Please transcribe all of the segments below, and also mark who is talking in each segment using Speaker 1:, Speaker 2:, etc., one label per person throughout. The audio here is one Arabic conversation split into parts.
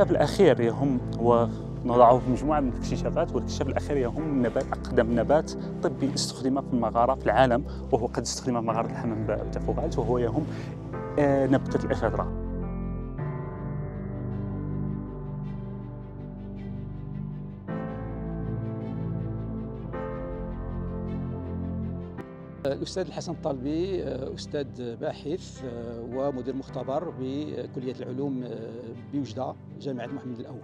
Speaker 1: والاكتشاف الأخير يهم هو نضعه في مجموعة من الاكتشافات والاكتشاف الأخير يهم نبات أقدم نبات طبي استخدم في المغاره في العالم وهو قد استخدم في مغارة الحمام بتفوغالت وهو يهم آه، نبتة الافيدرا
Speaker 2: الأستاذ الحسن الطالبي آه، أستاذ باحث آه، ومدير مختبر بكلية العلوم آه، بوجدة جامعة محمد الأول.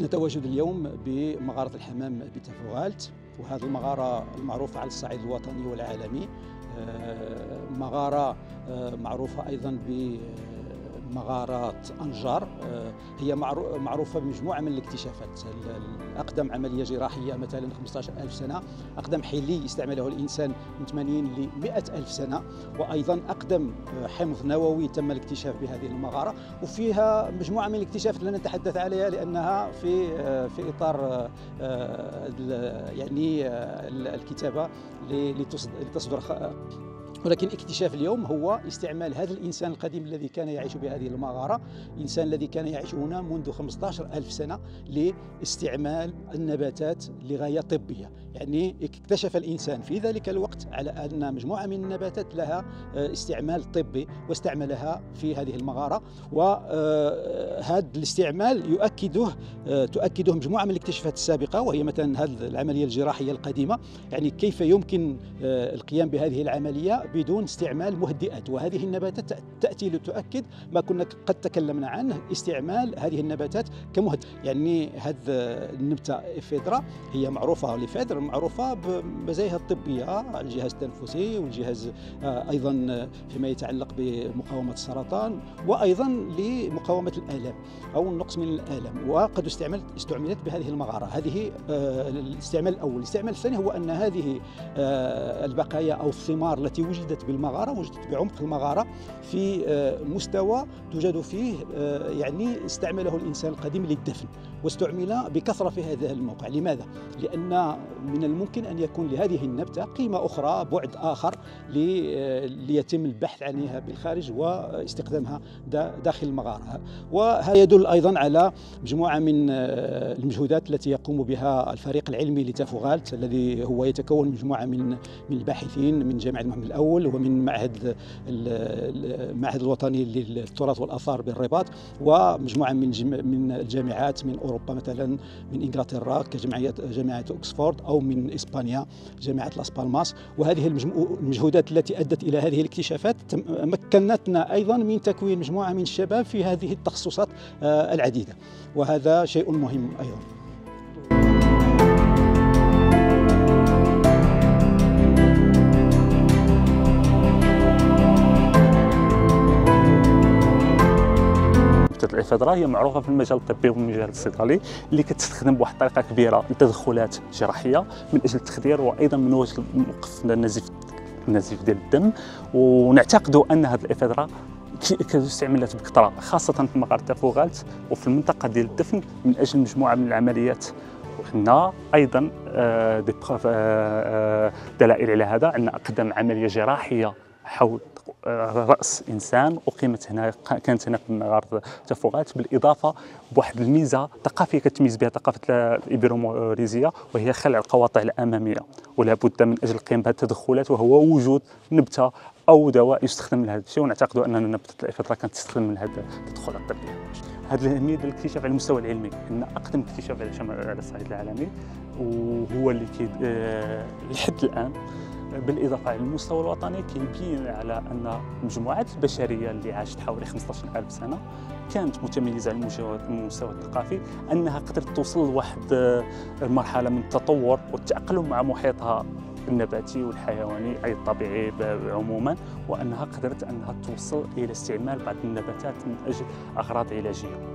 Speaker 2: نتواجد اليوم بمغارة الحمام بتفوغالت وهذه المغارة المعروفة على الصعيد الوطني والعالمي. مغارة معروفة أيضا ب مغارات أنجار آه، هي معروفة بمجموعة من الاكتشافات. أقدم عملية جراحية مثلا 15 ألف سنة أقدم حلي استعمله الإنسان من 80 ل 100 ألف سنة وأيضا أقدم آه، حمض نووي تم الاكتشاف بهذه المغارة. وفيها مجموعة من الاكتشافات لا نتحدث عليها لأنها في آه، في إطار يعني الكتابة لتصدر ولكن اكتشاف اليوم هو استعمال هذا الإنسان القديم الذي كان يعيش بهذه المغارة الإنسان الذي كان يعيش هنا منذ 15 ألف سنة لإستعمال النباتات لغاية طبية. يعني اكتشف الإنسان في ذلك الوقت على أن مجموعة من النباتات لها آه، استعمال طبي واستعملها في هذه المغارة وهذا آه، الاستعمال يؤكده آه، تؤكده مجموعة من الاكتشافات السابقة وهي مثلا هذه العملية الجراحية القديمة. يعني كيف يمكن القيام بهذه العملية بدون استعمال مهدئات؟ وهذه النباتات تأتي لتؤكد ما كنا قد تكلمنا عنه استعمال هذه النباتات كمهد. يعني هذه النبتة إفيدرا هي معروفة لفيدر معروفة بمزاياها الطبية الجهاز التنفسي والجهاز آه، أيضا فيما يتعلق بمقاومة السرطان وأيضا لمقاومة الآلام أو النقص من الآلام. وقد استعملت استعملت بهذه المغارة. هذه آه، الاستعمال الأول. الاستعمال الثاني هو أن هذه آه، البقايا أو الثمار التي وجدت بالمغارة وجدت بعمق المغارة في مستوى توجد فيه يعني استعمله الإنسان القديم للدفن واستعمل بكثرة في هذا الموقع. لماذا؟ لأن من الممكن أن يكون لهذه النبتة قيمة أخرى بعد آخر ليتم البحث عنها بالخارج واستخدامها داخل المغارة وهذا يدل أيضا على مجموعة من المجهودات التي يقوم بها الفريق العلمي لتافوغالت الذي هو يتكون مجموعة من من الباحثين من جامعة محمد الأول ومن معهد المعهد الوطني للتراث والآثار بالرباط ومجموعة من من الجامعات من أوروبا مثلا من إنجلترا كجمعية جامعة أكسفورد أو من إسبانيا جامعة لاس بالماس. وهذه المجهودات التي أدت إلى هذه الاكتشافات مكنتنا أيضا من تكوين مجموعة من الشباب في هذه التخصصات آه، العديدة. وهذا شيء مهم أيضا.
Speaker 1: الافيدرا هي معروفة في المجال الطبي والمجال الصيدلي اللي كتستخدم بواحد الطريقة كبيرة لتدخلات جراحية من أجل التخدير وأيضا من وجه وقف النزيف النزيف ديال الدم. ونعتقد أن هذه الافيدرا كتستعملت بكثرة خاصة في مغاره تافوغالت وفي المنطقة ديال الدفن من أجل مجموعة من العمليات. وحنا أيضا آه، آه، آه، دلائل على هذا أن اقدم عملية جراحية حول رأس إنسان أقيمت هنا كانت هنا في مغارة تافوغالت بالإضافة بواحد الميزة ثقافية كتميز بها ثقافة الابيروموريزيه وهي خلع القواطع الأمامية ولا بد من أجل القيام بهذه التدخلات وهو وجود نبتة أو دواء يستخدم لهذا الشيء. ونعتقد ان نبتة الافيدرا كانت تستخدم لهذه التدخلات الطبية. هذه الاهميه ديال الاكتشاف على المستوى العلمي. إن أقدم اكتشاف على الصعيد العالمي وهو اللي كي آه، لحد الآن بالإضافة على المستوى الوطني كيبين على أن المجموعات البشرية اللي عاشت حوالي 15000 سنة كانت متميزة على المستوى الثقافي أنها قدرت توصل لواحد المرحله من التطور والتأقلم مع محيطها النباتي والحيواني أي الطبيعي عموما وأنها قدرت أنها توصل إلى استعمال بعض النباتات من أجل أغراض علاجية.